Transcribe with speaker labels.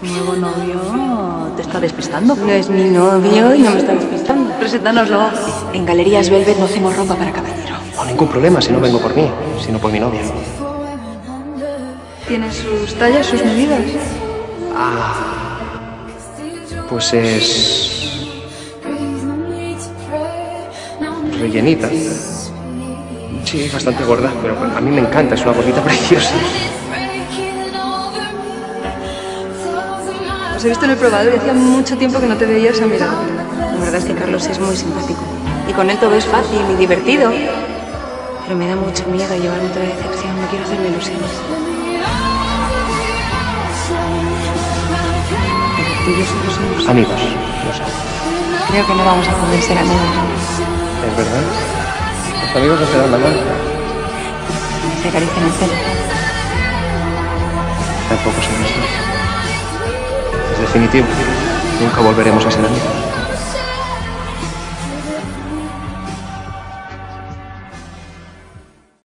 Speaker 1: Tu nuevo novio te está despistando.
Speaker 2: No es mi novio y no me está despistando.
Speaker 1: Preséntanoslo.
Speaker 2: En Galerías Velvet no hacemos ropa para caballero.
Speaker 3: No, ningún problema si no vengo por mí, sino por mi novia.
Speaker 1: ¿Tiene sus tallas, sus medidas?
Speaker 3: Pues es. rellenita. Sí, bastante gorda, pero a mí me encanta, es una gordita preciosa.
Speaker 1: Os he visto en el probador y hacía mucho tiempo que no te veía esa mirada.
Speaker 2: La verdad es que Carlos es muy simpático. Y con él todo es fácil y divertido. Pero me da mucho miedo llevarme otra decepción. No quiero hacerme ilusiones.
Speaker 3: Amigos, lo sé.
Speaker 2: Creo que no vamos a poder ser amigos.
Speaker 3: ¿Es verdad? Los amigos no se dan la mano.
Speaker 2: Se acarician el pelo.
Speaker 3: Tampoco se besan. Definitivo. Nunca volveremos a ser amigos.